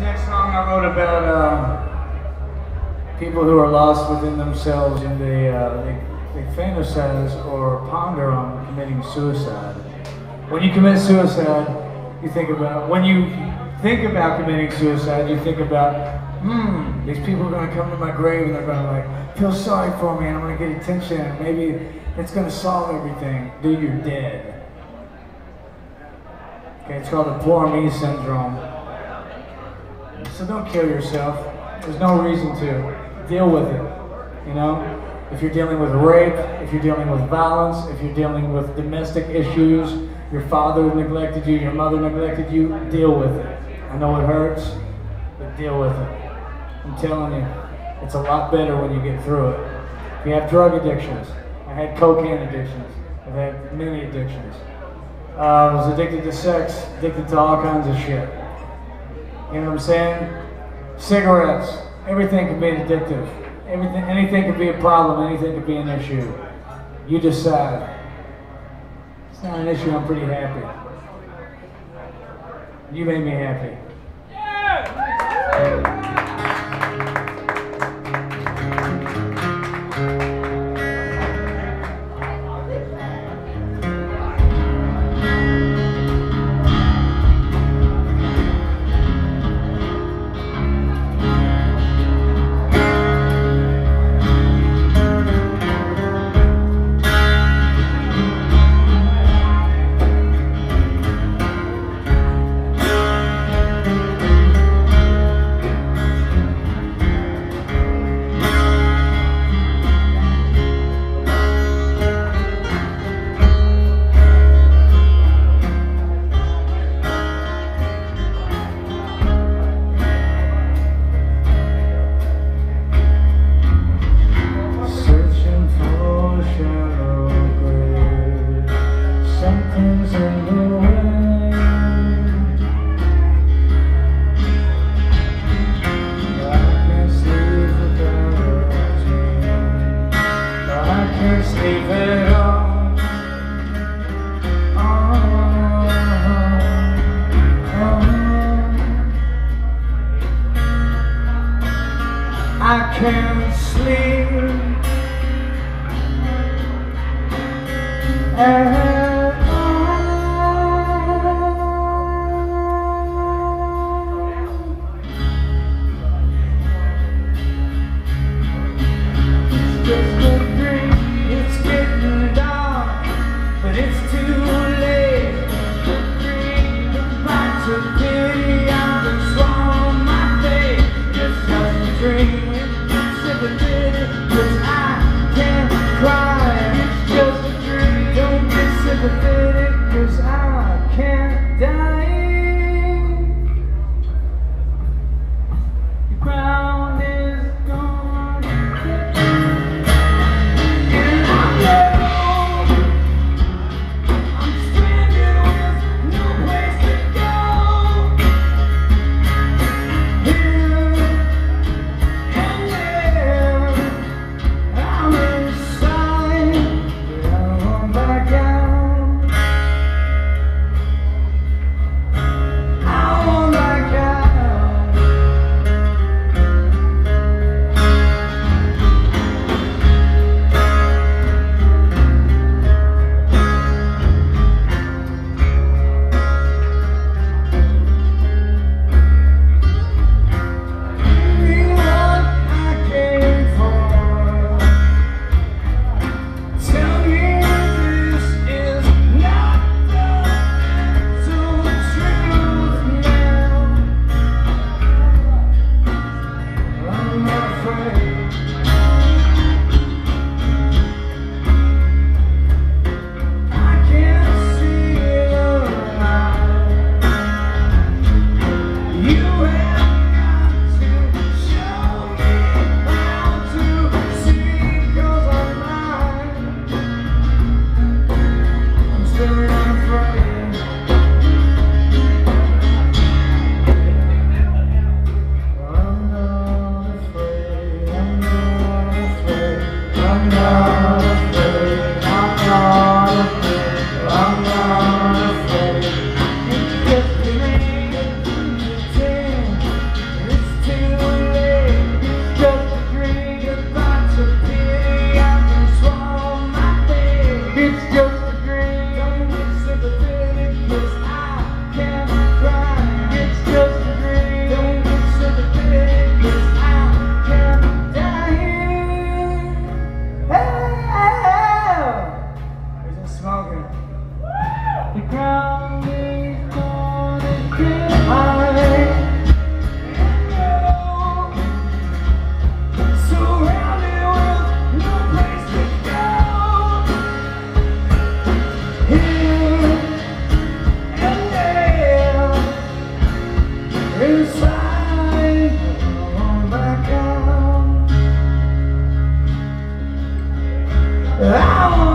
next song I wrote about um, people who are lost within themselves and they, uh, they, they fantasize or ponder on committing suicide. When you commit suicide, you think about, when you think about committing suicide, you think about, hmm, these people are going to come to my grave and they're going to like feel sorry for me and I'm going to get attention and maybe it's going to solve everything. Dude, you're dead. Okay, it's called the poor me syndrome. So don't kill yourself. There's no reason to. Deal with it. You know? If you're dealing with rape, if you're dealing with violence, if you're dealing with domestic issues, your father neglected you, your mother neglected you, deal with it. I know it hurts, but deal with it. I'm telling you, it's a lot better when you get through it. If you have drug addictions, I had cocaine addictions, I've had many addictions. Uh, I was addicted to sex, addicted to all kinds of shit. You know what I'm saying? Cigarettes, everything can be addictive. Everything, anything can be a problem, anything can be an issue. You decide. It's not an issue, I'm pretty happy. You made me happy. Searching All. I can't sleep at Ah!